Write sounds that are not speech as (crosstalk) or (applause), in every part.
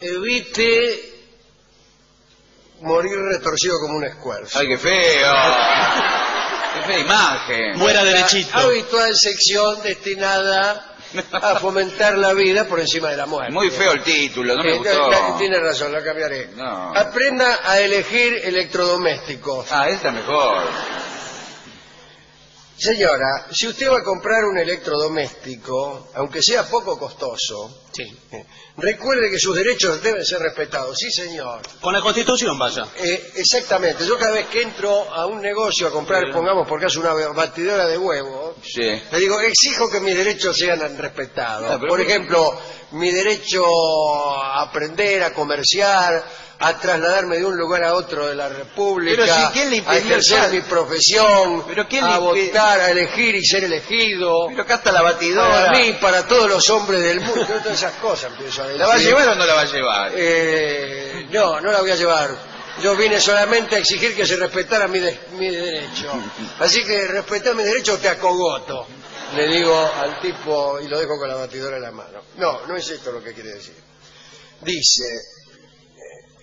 evite morir retorcido como un escuerzo. ¡Ay, qué feo! (laughs) ¡Qué fea imagen! Muera La derechito. habitual sección destinada a fomentar la vida por encima de la muerte. Muy feo el título, no me Eh, gustó. eh, Tiene razón, lo cambiaré. No. Aprenda a elegir electrodomésticos. Ah, esta mejor. Señora, si usted va a comprar un electrodoméstico, aunque sea poco costoso, Sí. eh, recuerde que sus derechos deben ser respetados. Sí, señor. Con la constitución vaya. Eh, exactamente. Yo cada vez que entro a un negocio a comprar, Sí. pongamos por caso una batidora de huevos, Sí. le digo, exijo que mis derechos sean respetados. Ah, pero por ejemplo, mi derecho a aprender, a comerciar, a trasladarme de un lugar a otro de la República, Pero si, ¿quién le a ejercer mi profesión, Pero ¿quién a le impi- votar, a elegir y ser elegido. Pero acá está la batidora. Para mí, para todos los hombres del mundo, todas esas cosas empiezo a decir. ¿La va a llevar o no la va a llevar? Eh, no, no la voy a llevar. Yo vine solamente a exigir que se respetara mi, de- mi derecho. Así que respetar mi derecho te acogoto. Le digo al tipo y lo dejo con la batidora en la mano. No, no es esto lo que quiere decir. Dice,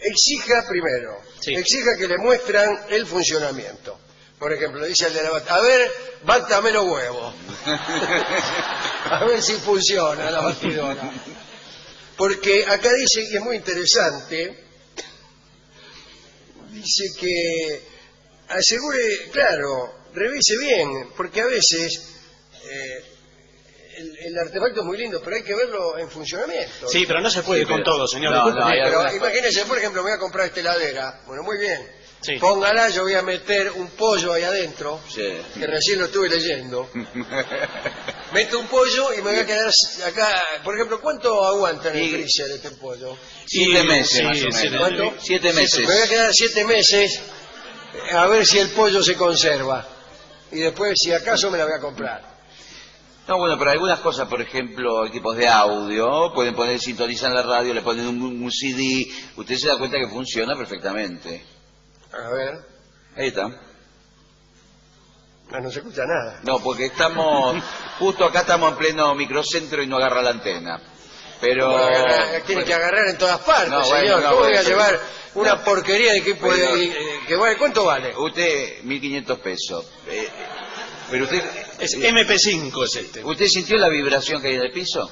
exija primero, Sí. exija que le muestran el funcionamiento. Por ejemplo, dice al de la batidora, a ver, bátame los huevos. (laughs) a ver si funciona la batidora. Porque acá dice que es muy interesante, dice que asegure, claro, revise bien, porque a veces el, artefacto es muy lindo, pero hay que verlo en funcionamiento. Sí, pero no se puede Sí, con pero- todo, señor. No, disculpe. no, hay Pero algunas imagínese, por ejemplo, voy a comprar esta heladera. Bueno, muy bien. Sí. Póngala, yo voy a meter un pollo ahí adentro, Sí. que recién lo estuve leyendo. (laughs) Meto un pollo y me voy a quedar acá. Por ejemplo, ¿cuánto aguanta en el freezer este pollo? Siete meses sí, más o menos. ¿Cuánto? Siete meses. Me voy a quedar siete meses a ver si el pollo se conserva. Y después, si acaso, me la voy a comprar. No, bueno, pero algunas cosas, por ejemplo, equipos de audio, pueden poner, sintonizan la radio, le ponen un, un CD, usted se da cuenta que funciona perfectamente. A ver. Ahí está. Ah, no se escucha nada. No, porque estamos, justo acá estamos en pleno microcentro y no agarra la antena. Pero... Bueno, agarra- tiene que agarrar en todas partes, No, bueno, señor. no, ¿Cómo voy bueno, a llevar una porquería de equipo de- que vale? ¿Cuánto vale? Usted, 1.500 pesos. Eh, pero usted... Es MP5 es este. ¿Usted sintió la vibración que hay en el piso?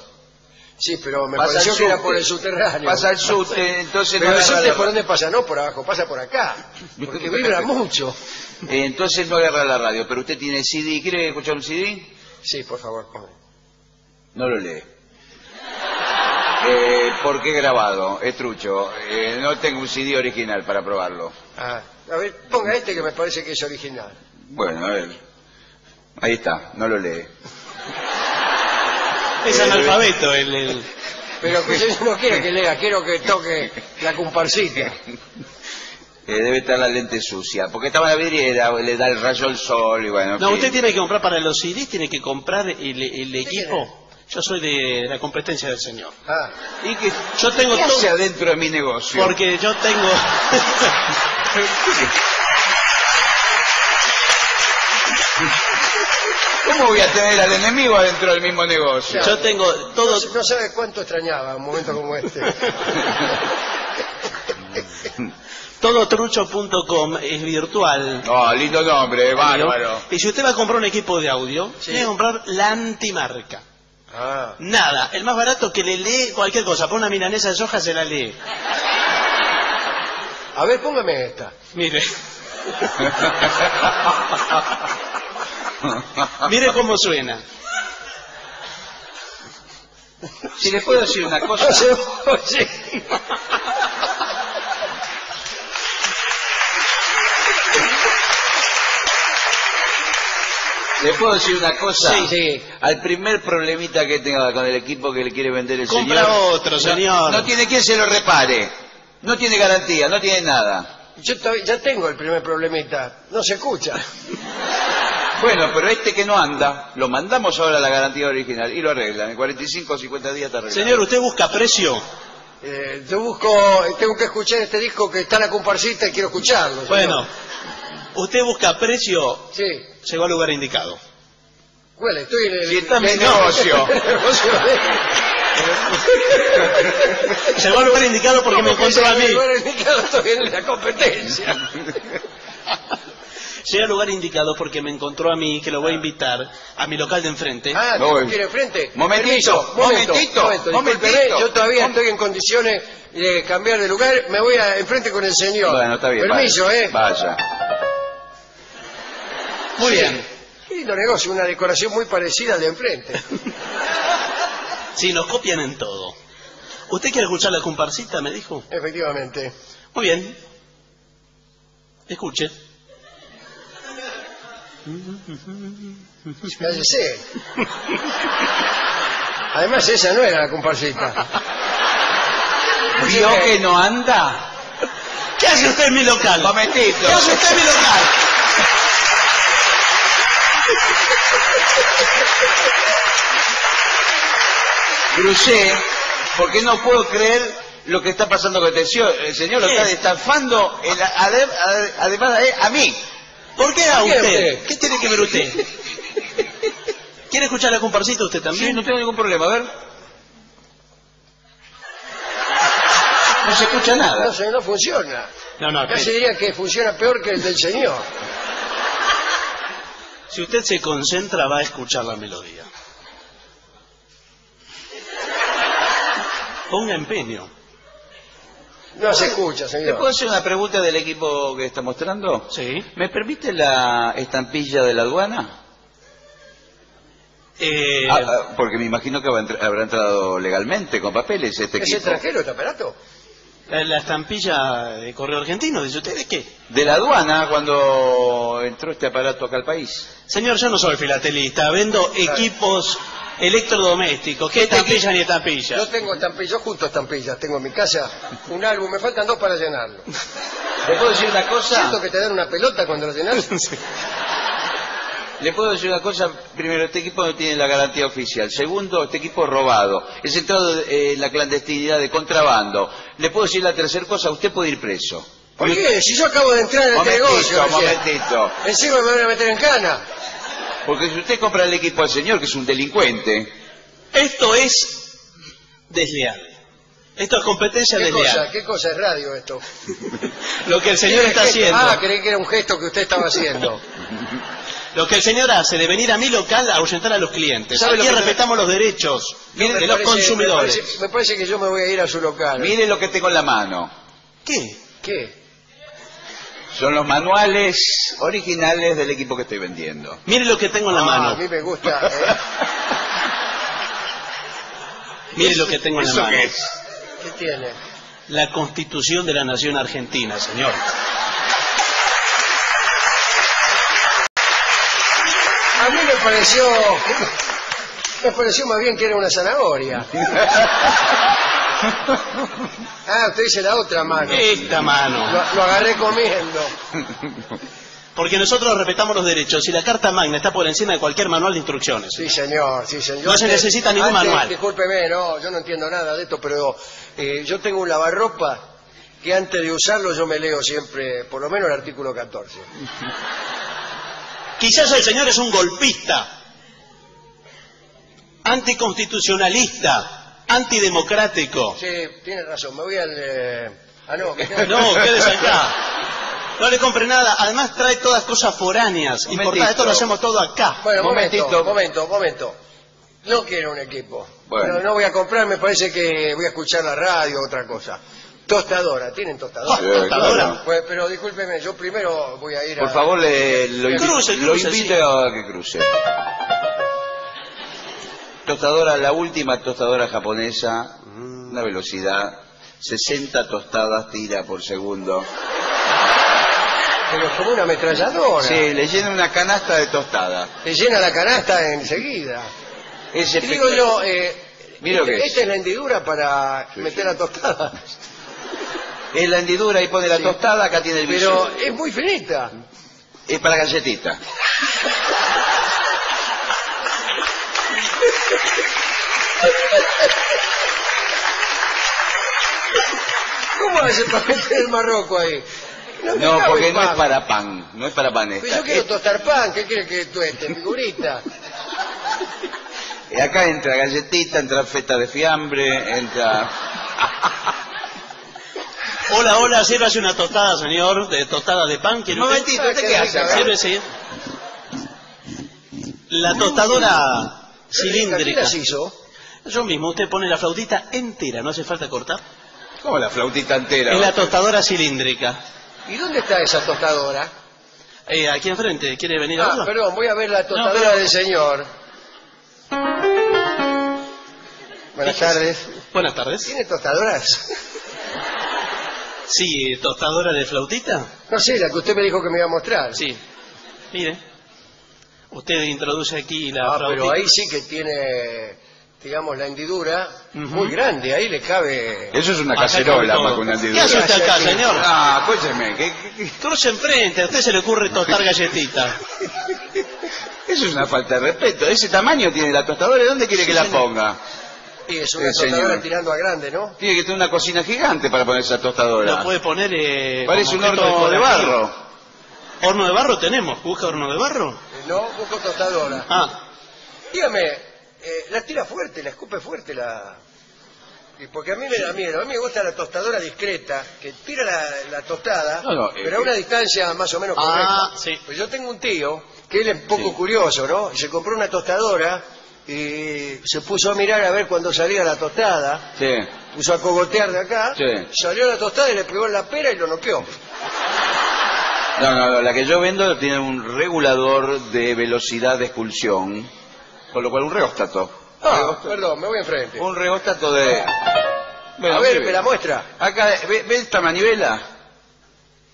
Sí, pero me Pasa pareció que era por el subterráneo. Pasa el subte, (laughs) entonces Pero no el subte la- por dónde pasa, no por abajo, pasa por acá. Porque vibra mucho. Eh, entonces no agarra la radio, pero usted tiene CD, ¿quiere escuchar un CD? Sí, por favor, ponga. No lo lee. Eh, porque es grabado, es trucho. Eh, no tengo un CD original para probarlo. Ah, a ver, ponga este que me parece que es original. Bueno, a ver. Ahí está, no lo lee. Es analfabeto el... el- Pero que yo no quiero que lea, quiero que toque la comparsita. Eh, debe estar la lente sucia, porque estaba en la vidriera, le da el rayo al sol y bueno. en No, fin. usted tiene que comprar para los CDs, tiene que comprar el, el equipo. Yo soy de la competencia del señor. Ah, ¿Y qué, Yo tengo qué todo... hace adentro de mi negocio? Porque yo tengo... (laughs) ¿Cómo voy a tener al enemigo adentro del mismo negocio? yo tengo todo... no, no sabe cuánto extrañaba un momento como este. (laughs) Todotrucho.com es virtual. Oh, lindo nombre, bárbaro. Y si usted va a comprar un equipo de audio, Sí. tiene que comprar la antimarca. Ah, Nada, el más barato que le lee cualquier cosa. Pon una milanesa de soja, se la lee. a ver, póngame esta. Mire. (laughs) (laughs) Mire cómo suena. Si le puedo decir una cosa, (laughs) oye. le puedo decir una cosa. Sí, sí. Al primer problemita que tenga con el equipo que le quiere vender el Compra señor. otro, no- señor. No, tiene quien se lo repare. No tiene garantía, no tiene nada. Yo todavía- ya tengo el primer problemita. No se escucha. (laughs) Bueno, pero este que no anda, lo mandamos ahora a la garantía original y lo arreglan. En 45 o 50 días está arreglado. Señor, ¿usted busca precio? Eh, yo busco, tengo que escuchar este disco que está en la comparsita y quiero escucharlo. señor. Bueno, usted busca precio, Sí. llegó al lugar indicado. ¿Cuál? Estoy en el... Si está en mi en el- negocio. (laughs) de- (laughs) Llegó al lugar indicado porque me ¿Cómo que encontró a mí. el lugar indicado? Estoy en la competencia. (laughs) Llegué al lugar indicado porque me encontró a mí, que lo voy a invitar a mi local de enfrente. Ah, No, ¿te eh. quiere enfrente? Momentito, momentito, momento, discúlpeme, momentito. yo todavía estoy en condiciones de cambiar de lugar. Me voy a enfrente con el señor. Bueno, está bien. Permiso, vaya. ¿eh? Vaya. Muy Sí. bien. Lindo negocio, una decoración muy parecida al de enfrente. (laughs) Sí, nos copian en todo. ¿Usted quiere escuchar la comparsita? Me dijo. Efectivamente. Muy bien. Escuche. Cállese. Además, esa no era la comparsita. ¿Vio que no anda? ¿Qué hace usted en mi local? Momentito. ¿Qué hace usted en mi local? Crucé porque no puedo creer lo que está pasando con este señor. El señor lo está estafando el- ade- ade- además él- a mí. ¿Por qué a ¿Por qué usted? usted? ¿Qué tiene que ver usted? ¿Quiere escuchar la comparsita usted Sí, también? no tengo ningún problema. A ver. No se escucha nada. No sé, no funciona. No, no, Casi diría que funciona peor que el del señor. Si usted se concentra va a escuchar la melodía. Ponga empeño. No se escucha, ¿Le señor. puedo hacer una pregunta del equipo que está mostrando? Sí. ¿Me permite la estampilla de la aduana? Eh, Ah, ah, porque me imagino que habrá entr- habrá entrado legalmente con papeles este ¿Es equipo. extranjero este aparato? la, la estampilla de correo argentino, dice usted, ¿de qué? De la aduana cuando entró este aparato acá al país. Señor, yo no soy filatelista, vendo equipos electrodomésticos. ¿Qué estampilla ni estampilla? Yo tengo estampillas, yo junto estampillas. Tengo en mi casa un álbum, me faltan dos para llenarlo. ¿Le puedo decir una cosa? ¿Siento que te dan una pelota cuando lo llenas? (laughs) Le puedo decir una cosa. Primero, este equipo no tiene la garantía oficial. Segundo, este equipo es robado. Es entrado eh, en la clandestinidad de contrabando. Le puedo decir la tercera cosa. Usted puede ir preso. ¿Por qué? Si yo acabo de entrar en este negocio. Momentito, recién. momentito. Encima me van a meter en cana. Porque si usted compra el equipo al señor, que es un delincuente, Esto es desleal. Esto es competencia ¿Qué desleal. cosa, ¿Qué cosa es radio esto? (laughs) Lo que el señor ¿Qué está gesto? haciendo. Ah, creí que era un gesto que usted estaba haciendo. (laughs) Lo que el señor hace de venir a mi local a ahuyentar a los clientes. ¿Sabe Aquí lo que me- respetamos los derechos de los parece- consumidores. Me parece, me parece que yo me voy a ir a su local. mire lo que tengo en la mano. ¿Qué? ¿Qué? Son los manuales originales del equipo que estoy vendiendo. Mire lo que tengo en la Ah, a mano. mí me gusta. ¿eh? (laughs) Mire lo que tengo en la ¿Eso mano. qué es? ¿Qué tiene? La Constitución de la Nación Argentina, señor. A mí me pareció. Me pareció más bien que era una zanahoria. (laughs) Ah, usted dice la otra mano. Esta mano. Lo, lo agarré comiendo. Porque nosotros respetamos los derechos y la Carta Magna está por encima de cualquier manual de instrucciones. Sí, señor, sí, señor. No se necesita ningún antes, manual. Discúlpeme, no, yo no entiendo nada de esto, pero eh, yo tengo un lavarropa que antes de usarlo yo me leo siempre, por lo menos el artículo 14. Quizás el señor es un golpista, anticonstitucionalista, antidemocrático. Sí, tiene razón, me voy al... eh, Ah, no, quedo- (laughs) No, quédese acá. No le compre nada. Además trae todas cosas foráneas. Momentito. Importadas. Esto lo hacemos todo acá. Bueno, momento, Momentito. momento, momento. No quiero un equipo. Bueno. No, no voy a comprar, me parece que voy a escuchar la radio o otra cosa. Tostadora, ¿tienen tostadora? Sí, Tostadora. claro. Pues, pero discúlpeme, yo primero voy a ir a... Por favor, le, lo, invi- Cruce, lo cruce, invito sí. a que cruce. Tostadora, la última tostadora japonesa, una velocidad, 60 tostadas tira por segundo. Pero como una ametralladora. Sí, le llena una canasta de tostadas. Te llena la canasta enseguida. Es Y digo yo, eh, Mira lo que esta es. es la hendidura para Sí, meter sí. la tostada. (laughs) Es la hendidura y pone la Sí. tostada, acá tiene el Pero es muy finita. Es para galletita. (laughs) ¿Cómo hace para meter el marroco ahí? No, porque no es para pan, no es para pan Pero esta. yo quiero tostar pan, ¿qué quiere que tueste? Figurita. eh, acá entra galletita, entra feta de fiambre, entra (laughs) Hola, hola, sírvase una tostada, señor, de tostada de pan. Un momentito, ¿usted qué hace? Sírvese. La tostadora ¿Quién cilíndrica. las hizo? Yo mismo, usted pone la flautita entera, no hace falta cortar. ¿Cómo la flautita entera? Es la tostadora cilíndrica. ¿Y dónde está esa tostadora? Eh, aquí enfrente, ¿quiere venir a Ah, verlo? perdón, voy a ver la tostadora pero- del señor. Buenas Fíjese. tardes. Buenas tardes. ¿Tiene tostadoras? (laughs) Sí, tostadora de flautita. No sé, la que usted me dijo que me iba a mostrar. Sí. Mire. Usted introduce aquí la Ah, flautita. pero ahí sí que tiene, digamos, la hendidura muy grande. Ahí le cabe... Eso es una cacerola más que una ¿Qué hendidura. hace usted acá, señor? Ah, escúcheme, ¿qué, qué- qué? Cruce enfrente, a usted se le ocurre tostar (laughs) galletita. eso es una falta de respeto. Ese tamaño tiene la tostadora, ¿dónde quiere que la ponga? Sí, es una Sí, tostadora señor. tirando a grande, ¿no? Tiene que tener una cocina gigante para poner esa tostadora. Lo puede poner. Eh, Parece un horno de barro. ¿Horno de barro tenemos? ¿Busca horno de barro? Eh, No, busco tostadora. Ah, Dígame, eh, la tira fuerte, la escupe fuerte, la... y Porque a mí me da miedo. A mí me gusta la tostadora discreta, que tira la, la tostada, No, no, pero eh, a una distancia más o menos Ah, correcta. sí. Pues yo tengo un tío que él es un poco Sí. curioso, ¿no? Y se compró una tostadora y se puso a mirar a ver cuando salía la tostada, Sí. puso a cogotear de acá, Sí. salió la tostada y le pegó en la pera y lo noqueó. No, no, no, la que yo vendo tiene un regulador de velocidad de expulsión, con lo cual un reóstato. Ah, perdón, me voy enfrente. Un reóstato de... Bueno, a ver, me la muestra. Acá, ¿ve, ve esta manivela?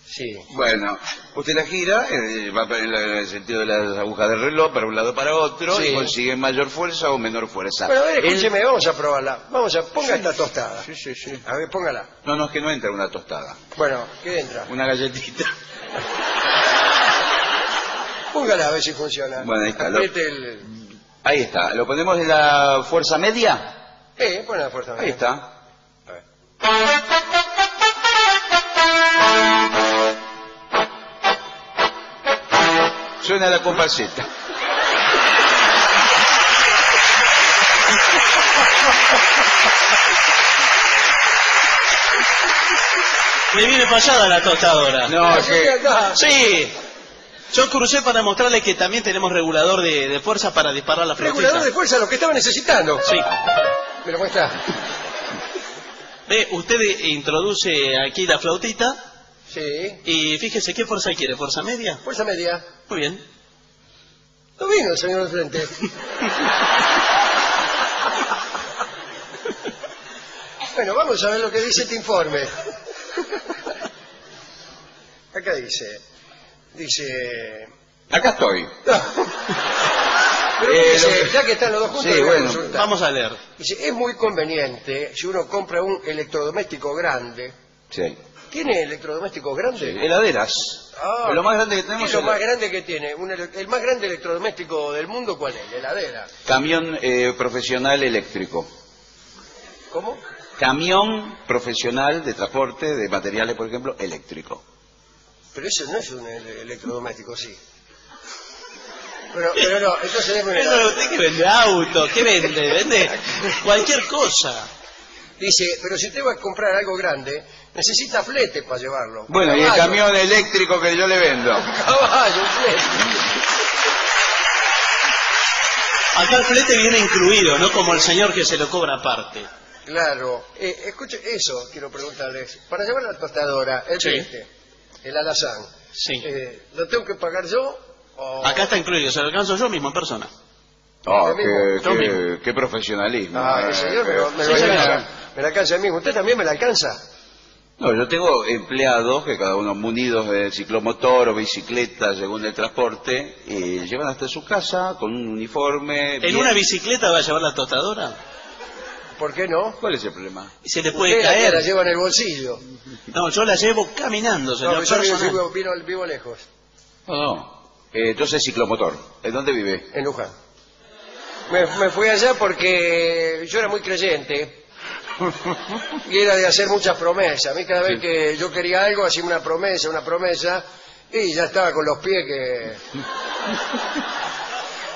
Sí. Bueno, usted la gira, eh, va en la- en el sentido de las agujas del reloj, para un lado para otro, Sí. y consigue mayor fuerza o menor fuerza. Bueno, a ver, El- escúcheme, vamos a probarla. Vamos a, ponga esta tostada. Sí, sí, sí. A ver, póngala. No, no, es que no entra una tostada. Bueno, ¿qué entra? Una galletita. Póngala a ver si funciona. Bueno, ahí está, lo- Apriete el... Ahí está. ¿Lo ponemos en la fuerza media? Eh, pon la fuerza. Ahí está. A ver. Suena la compaseta. (laughs) le viene fallada la tostadora. No, es que... Sí. Yo crucé para mostrarle que también tenemos regulador de, de fuerza para disparar la flautita. Regulador de fuerza, lo que estaba necesitando. Sí. Me lo muestra. Ve, usted introduce aquí la flautita Sí. y fíjese qué fuerza quiere, fuerza media. Fuerza media. Muy bien. No vino el señor de frente. (laughs) bueno, vamos a ver lo que dice este informe. Dice. Dice. Acá estoy. (laughs) Pero Eh, dice, lo que- ya que están los dos juntos, Sí, le voy a bueno, consultar. Vamos a leer. Dice, es muy conveniente si uno compra un electrodoméstico grande. Sí. ¿Tiene electrodomésticos grandes? Heladeras. Ah, lo más grande que ¿qué tenemos es lo es más grande que tiene? Un ele- el más grande electrodoméstico del mundo, ¿cuál es? La heladera. camión eh, profesional eléctrico. ¿Cómo? Camión profesional de transporte de materiales, por ejemplo, eléctrico. Pero eso no es un ele- electrodoméstico, sí. Pero, pero no, entonces déjeme ver. Pero usted que vende auto, ¿qué vende? Vende cualquier cosa. Dice, pero si usted va a comprar algo grande, necesita flete para llevarlo. Bueno, y el camión eléctrico que yo le vendo. Caballo, flete. Acá el flete viene incluido, no como el señor que se lo cobra aparte. Claro. Eh, escuche, eso quiero preguntarles. Para llevar la tostadora, el Sí. flete, el alazán, Sí. eh, ¿lo tengo que pagar yo? O... Acá está incluido, se lo alcanzo yo mismo en persona. Oh, Yo mismo, qué, yo qué- mismo. qué profesionalismo. Ah, el Eh, señor me, eh, lo, me sí, lo señor. alcanza. Me la alcanza a mí mismo. ¿Usted también me la alcanza? No, yo tengo empleados que cada uno munidos de ciclomotor o bicicleta según el transporte y llevan hasta su casa con un uniforme. ¿En bien- una bicicleta va a llevar la tostadora? ¿Por qué no? ¿Cuál es el problema? Y se le puede Usted la- caer. la lleva en el bolsillo. No, yo la llevo caminando, No, señor. pero yo vivo, vivo- lejos, No, no. Eh, entonces ciclomotor. ¿En dónde vive? en Luján. Me, me fui allá porque yo era muy creyente y era de hacer muchas promesas. A mí cada vez que yo quería algo, hacía una promesa, una promesa, y ya estaba con los pies que...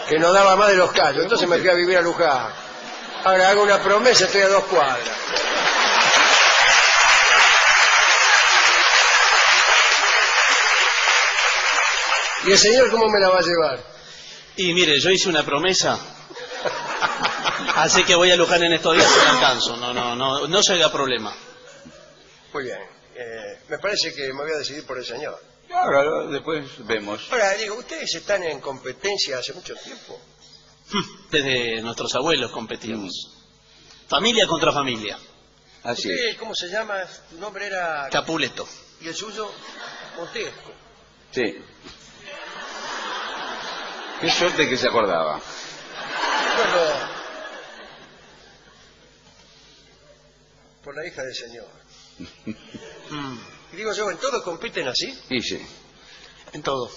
que no daba más de los callos. Entonces me fui a vivir a Luján. Ahora hago una promesa, estoy a dos cuadras. ¿Y el señor cómo me la va a llevar? Y mire, yo hice una promesa. Así que voy a Luján en estos días si alcanzo. No, no, no, no se haga problema. Muy bien. Eh, me parece que me voy a decidir por el señor. Ahora, después vemos. Ahora, digo, ustedes están en competencia hace mucho tiempo. Desde nuestros abuelos competíamos. Familia contra familia. Así es. ¿Usted cómo se llama? Tu nombre era... Capuleto. ¿Y el suyo? Montesco. Sí. Qué suerte que se acordaba. Bueno, por la hija del señor. Mm, Y digo yo, ¿en todo compiten así? Y sí. en todo.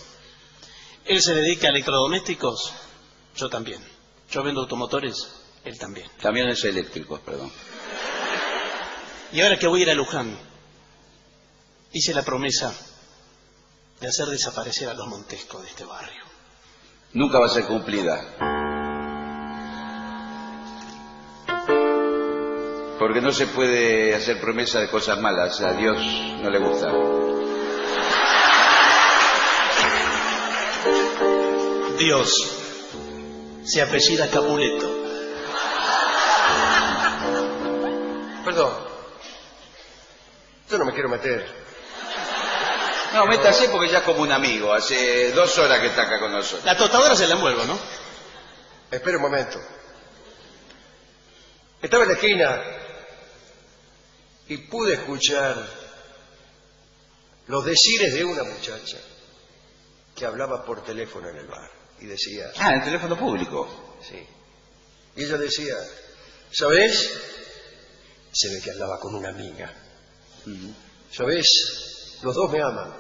Él se dedica a electrodomésticos, yo también. Yo vendo automotores, él también. Camiones eléctricos, perdón. Y ahora que voy a ir a Luján, hice la promesa de hacer desaparecer a los Montescos de este barrio. Nunca va a ser cumplida. Porque no se puede hacer promesa de cosas malas. A Dios no le gusta. Dios se apellida Capuleto. Perdón. Yo no me quiero meter. No, métase porque ya es como un amigo. Hace dos horas que está acá con nosotros. La tostadora se la envuelvo, ¿no? Espera un momento. Estaba en la esquina y pude escuchar los decires de una muchacha que hablaba por teléfono en el bar y decía, Ah, en teléfono público. sí. Y ella decía, ¿sabes? Se ve que hablaba con una amiga. ¿Sabes? Los dos me aman.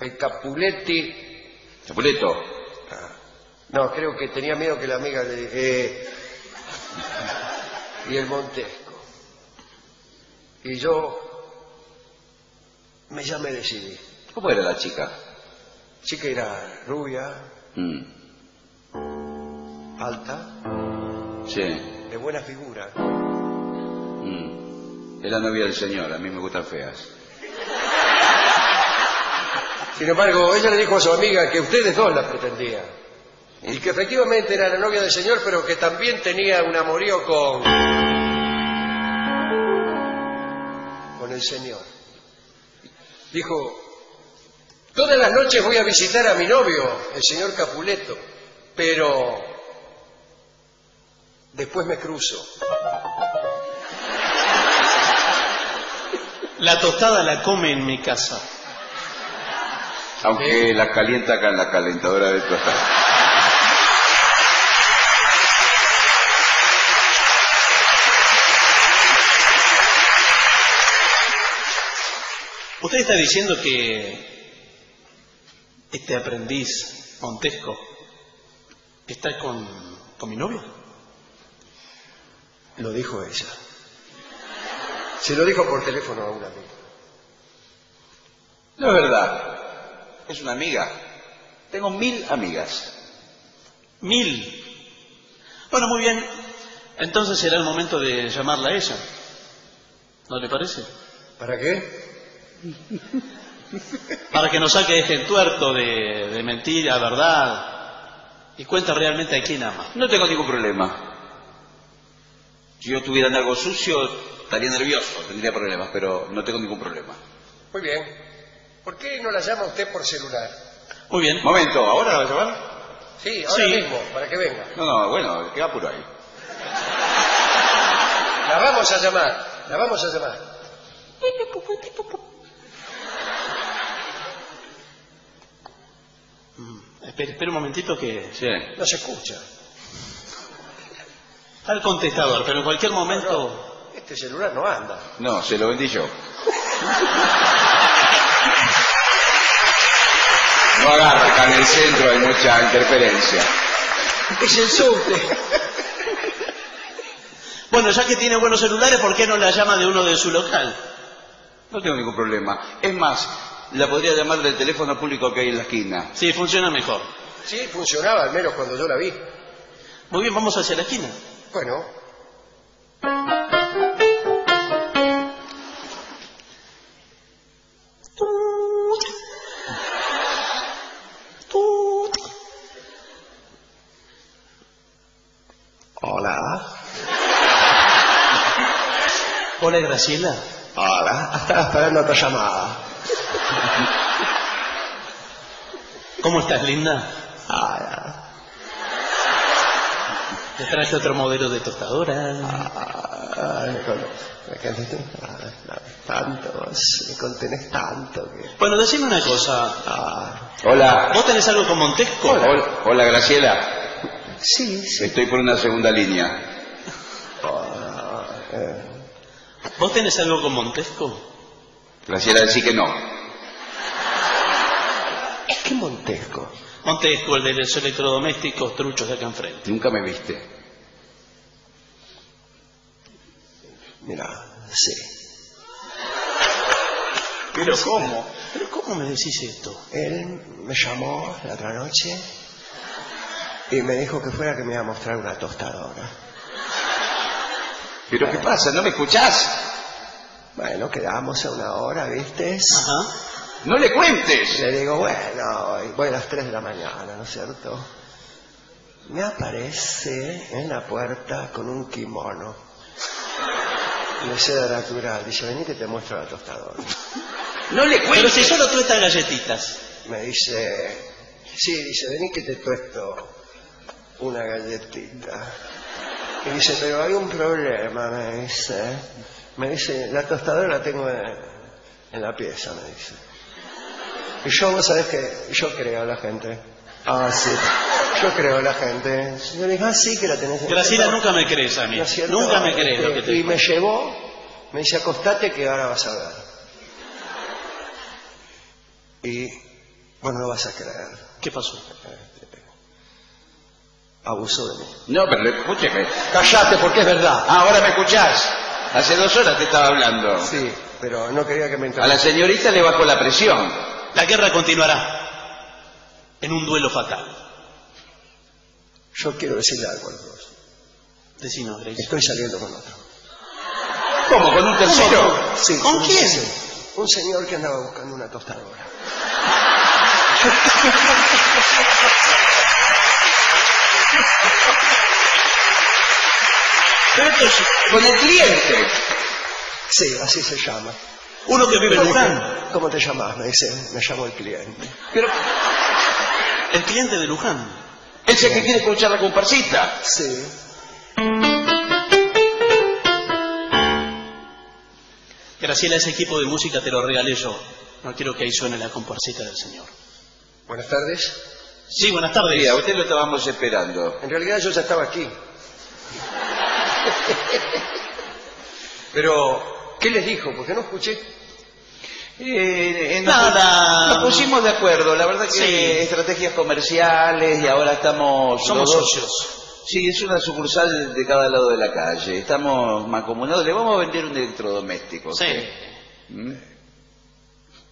El Capuletti Chapuleto. No, creo que tenía miedo que la amiga le... eh, y el Montesco. Y yo... Me ya me decidí. ¿Cómo era la chica? Sí que era rubia, Mm, alta, Sí. de buena figura. Mm. Es la novia del señor. A mí me gustan feas. Sin embargo, ella le dijo a su amiga que ustedes dos la pretendían. Y que efectivamente era la novia del señor, pero que también tenía un amorío con... con el señor. Dijo, todas las noches voy a visitar a mi novio, el señor Capuleto, pero después me cruzo. La tostada la come en mi casa. Aunque la calienta acá en la calentadora de tostada. ¿Usted está diciendo que este aprendiz Montesco está con, con mi novio? Lo dijo ella. Se lo dijo por teléfono a un amigo. No es verdad. Es una amiga. Tengo mil amigas. Mil. Bueno, muy bien. Entonces será el momento de llamarla a ella. ¿No le parece? ¿Para qué? (laughs) (laughs) Para que nos saque este entuerto de, de mentira, verdad, y cuenta realmente a quién ama. No tengo ningún problema. Si yo estuviera en algo sucio, estaría nervioso, tendría problemas, pero no tengo ningún problema. Muy bien. ¿Por qué no la llama usted por celular? Muy bien. Momento, ¿ahora la va a llamar? Sí, ahora Sí. mismo, para que venga. No, no, bueno, qué apuro ahí. (laughs) La vamos a llamar, la vamos a llamar. Espere, espere un momentito que Sí. No se escucha. está el contestador, pero en cualquier momento... No, este celular no anda. No, se lo vendí yo. No agarra, acá en el centro hay mucha interferencia. Es el subte. Bueno, ya que tiene buenos celulares, ¿por qué no la llama de uno de su local? No tengo ningún problema. Es más, la podría llamar del teléfono público que hay en la esquina. Sí, funciona mejor. Sí, funcionaba, al menos cuando yo la vi. Muy bien, vamos hacia la esquina. Bueno. Hola. Hola, Graciela. Hola, estaba esperando otra llamada. ¿Cómo estás, linda? Hola. ¿Te traje otro modelo de tostadora? Tanto, me contenés tanto que... Bueno, decime una cosa. Ah, Hola. ¿Vos tenés algo con Montesco? Hola, hola, Graciela. sí, sí. Estoy por una segunda línea. Ah, eh, ¿Vos tenés algo con Montesco? Graciela, decí que no. ¿Qué Montesco? Montesco, el de los electrodomésticos truchos de acá enfrente. Nunca me viste. Mira, sí. ¿Pero cómo? ¿Pero cómo me decís esto? Él me llamó la otra noche y me dijo que fuera que me iba a mostrar una tostadora. ¿Pero qué pasa? ¿No me escuchás? Bueno, quedamos a una hora, ¿viste? Ajá. ¡No le cuentes! Le digo, bueno, voy a las 3 de la mañana, ¿no es cierto? Me aparece en la puerta con un kimono de seda natural. Dice, vení que te muestro la tostadora. ¡No le Pero cuentes! pues, si solo tú estas galletitas. Me dice, sí, dice, vení que te tuesto una galletita. Y dice, pero hay un problema, me dice. Me dice, la tostadora la tengo en, en la pieza, me dice. Y yo, vos sabés que yo creo a la gente. Ah, sí. Yo creo a la gente. Yo le dije, ah, sí, que la tenés en Graciela, No, nunca me crees a mí. ¿no es cierto? Nunca me crees Este, lo que te Y digo. me llevó, me dice, acostate que ahora vas a ver. Y, bueno, no vas a creer. ¿Qué pasó? Abusó de mí. No, pero escúcheme. Callate porque es verdad. Ah, ahora me escuchás. Hace dos horas te estaba hablando. Sí, pero no quería que me A la entrara. señorita le bajó la presión. La guerra continuará en un duelo fatal. Yo quiero decirle algo a los dos. Decinos, Grace. Estoy saliendo con otro. ¿Cómo? ¿Con un tercero? Sí, ¿Con un- quién? Un señor que andaba buscando una tostadora. Pero esto es Con el cliente. Sí, así se llama. uno que vive en Luján. ¿Cómo te llamas? Me dice, me llamo el cliente. Pero El cliente de Luján. ese que quiere escuchar la comparsita. Sí. Graciela, ese equipo de música te lo regalé yo. No quiero que ahí suene la comparsita del señor. Buenas tardes. Sí, buenas tardes. Sí, a usted lo estábamos esperando. En realidad yo ya estaba aquí. (laughs) Pero, ¿qué les dijo? Porque no escuché. Eh, eh, Nada. Nos pusimos de acuerdo, la verdad que Sí. estrategias comerciales y ahora estamos... Somos los dos- socios. Sí, es una sucursal de cada lado de la calle. Estamos mancomunados. Le vamos a vender un electrodoméstico. Sí. ¿Mm?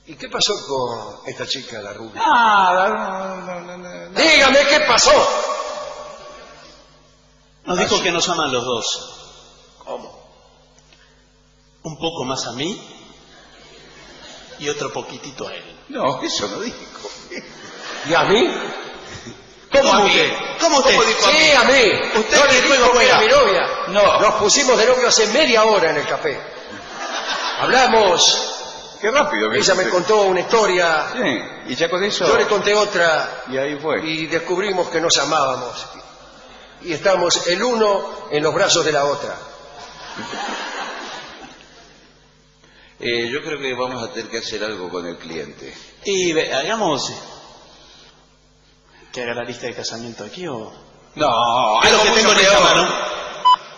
¿Y qué pasó con esta chica, la rubia? Nada, no, no, no, no, no. Dígame qué pasó. Nos dijo que nos aman los dos. ¿Cómo? Un poco más a mí y otro poquitito a él. No, eso no dijo. ¿Y a mí? ¿Cómo a mí? usted? ¿Cómo usted? ¿Cómo dijo a mí? Sí, a mí. Usted no que le dijo dijo que era mi novia. No. Nos pusimos de novio hace media hora en el café. Hablamos. Qué rápido. que Ella me usted- contó una historia. Sí, y ya con eso... Yo le conté otra. Y ahí fue. Y descubrimos que nos amábamos. Y estamos el uno en los brazos de la otra. Eh, yo creo que vamos a tener que hacer algo con el cliente. Y ve- hagamos que haga la lista de casamiento aquí o... No, ¿Ve lo que tengo en esta mano?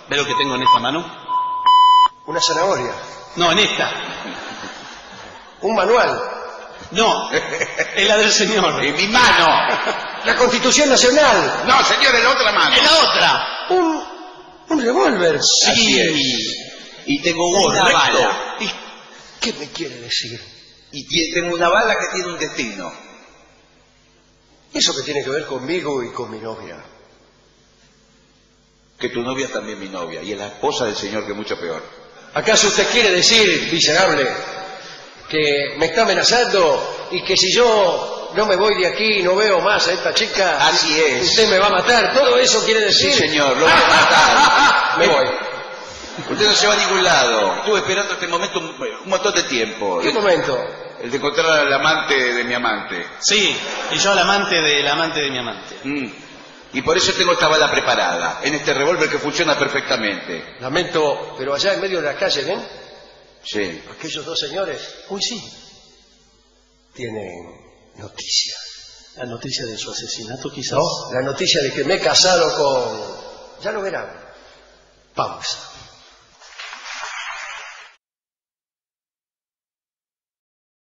¿Ve lo que tengo en esta mano? Una zanahoria. No, en esta. Un manual. No, es la del señor. En mi mano. La Constitución Nacional. No, señor, en la otra mano. ¡Es la otra! Un, un revólver. Así es. Y tengo una bala. ¿Y qué me quiere decir? Y tengo una bala que tiene un destino. Eso que tiene que ver conmigo y con mi novia. Que tu novia es también mi novia. Y es la esposa del señor, que es mucho peor. ¿Acaso usted quiere decir, miserable, que me está amenazando y que si yo no me voy de aquí y no veo más a esta chica, Así es. usted me va a matar? ¿Todo eso quiere decir? Sí, señor, lo voy a (laughs) matar. me voy. Usted no se va a ningún lado. Estuve esperando este momento un, un montón de tiempo. ¿Qué momento? El de encontrar al amante de mi amante. Sí, y yo al amante del amante de mi amante. Mm. Y por eso tengo esta bala preparada, en este revólver que funciona perfectamente. Lamento, pero allá en medio de la calle, ¿ven? Sí. Aquellos dos señores Uy, sí, tienen noticia. la noticia de su asesinato quizás. ¿No? La noticia de que me he casado con... Ya lo verán. Pausa.